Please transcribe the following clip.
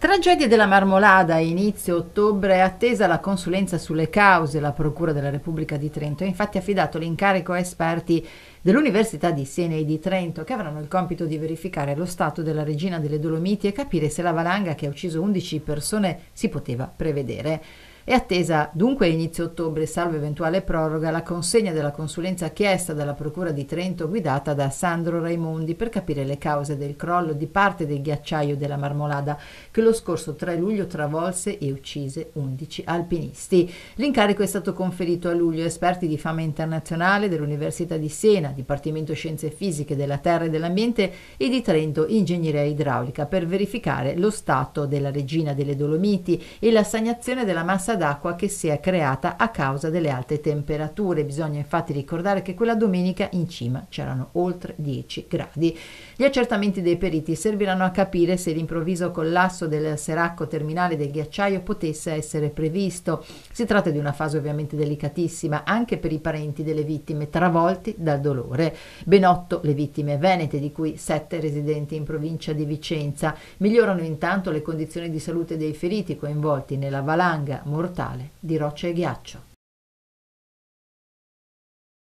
Tragedia della Marmolada, inizio ottobre, è attesa la consulenza sulle cause. La Procura della Repubblica di Trento ha infatti affidato l'incarico a esperti dell'Università di Siena e di Trento che avranno il compito di verificare lo stato della regina delle Dolomiti e capire se la valanga che ha ucciso 11 persone si poteva prevedere. È attesa dunque a inizio ottobre, salvo eventuale proroga, la consegna della consulenza chiesta dalla Procura di Trento guidata da Sandro Raimondi per capire le cause del crollo di parte del ghiacciaio della Marmolada che lo scorso 3 luglio travolse e uccise 11 alpinisti. L'incarico è stato conferito a luglio a esperti di fama internazionale dell'Università di Siena, Dipartimento Scienze Fisiche della Terra e dell'Ambiente e di Trento Ingegneria Idraulica per verificare lo stato della regina delle Dolomiti e l'assegnazione della massa d'acqua che si è creata a causa delle alte temperature. Bisogna infatti ricordare che quella domenica in cima c'erano oltre 10 gradi. Gli accertamenti dei periti serviranno a capire se l'improvviso collasso del seracco terminale del ghiacciaio potesse essere previsto. Si tratta di una fase ovviamente delicatissima anche per i parenti delle vittime travolti dal dolore. Ben otto le vittime venete, di cui sette residenti in provincia di Vicenza. Migliorano intanto le condizioni di salute dei feriti coinvolti nella valanga mortale di rocce e ghiaccio.